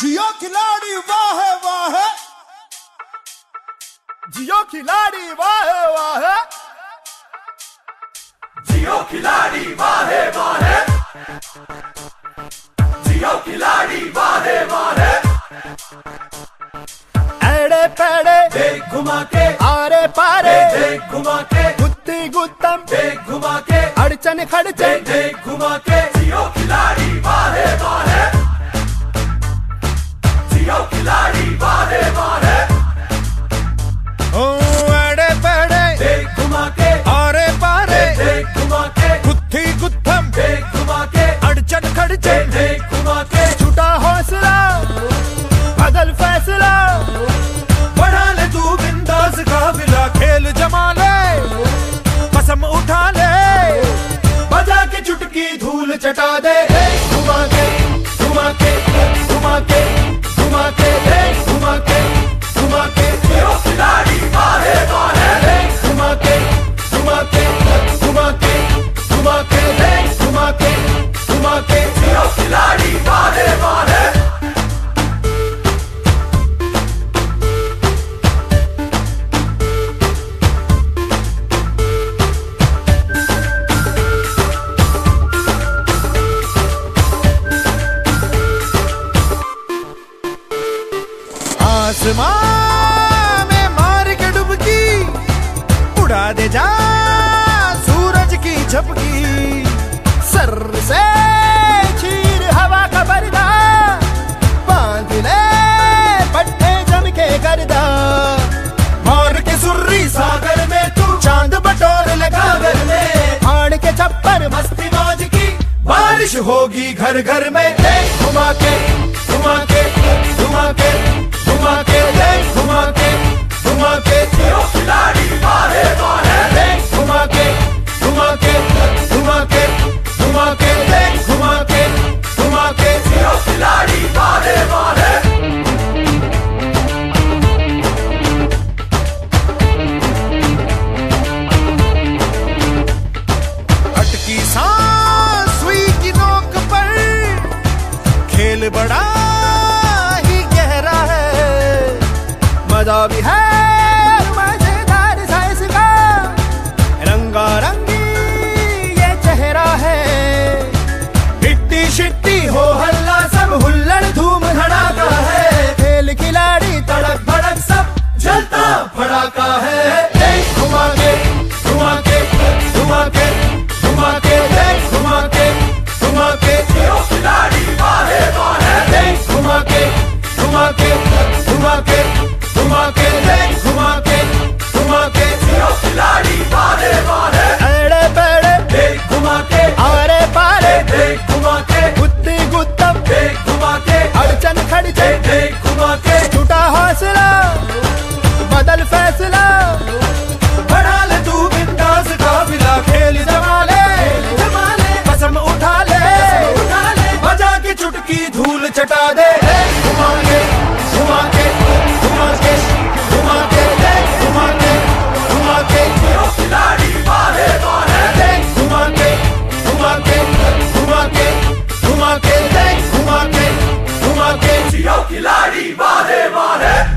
जियो खिलाड़ी वाह वाह जियो खिलाड़ी वाह वाह जियो खिलाड़ी वाहे वाहे जियो खिलाड़ी वाहे वाहे एड़े पेड़े देख घुमा के। आरे पारे। देख घुमा के। गुत्ती गुत्तम। देख घुमा के। अड़चन खड़चन। देख देख घुमा के। अड़चन घुमा के छुटा हौसला बदल फैसला। बढ़ा ले तू बिंदास काफिला खेल जमा ले कसम उठा ले। बजा के चुटकी धूल चटा दे। आसमां में मार के डुबकी, उड़ा दे जा सूरज की झपकी। सर से चीर हवा का पर्दा बाँध ले पट्टे जम के गर्दा। मार के सुर्री सागर में तू, चाँद बटोर लगा सागर में। फाड़ के छप्पर मस्ती मौज की, बारिश होगी घर घर में। घुमा के घुमा के घुमा के घुमा के घुमा के घुमा के भी है। मज़ेदार सा इसका। रंगा रंगी ये चेहरा है। मिट्टी शिट्टी हो हल्ला सब, हुल्लड़ धूम धड़ाका है। खेल खिलाड़ी तड़क भड़क सब, जलता भड़ाका है। घुमा के घुमा के घुमा के। छूटा हौसला बदल फैसला। बढ़ा ले तू बिंदास काफिला खेल जमा ले। कसम उठा ले। बजा के चुटकी धूल चटा दे। घुमा के जियो खिलाड़ी वाहे वाहे वाहे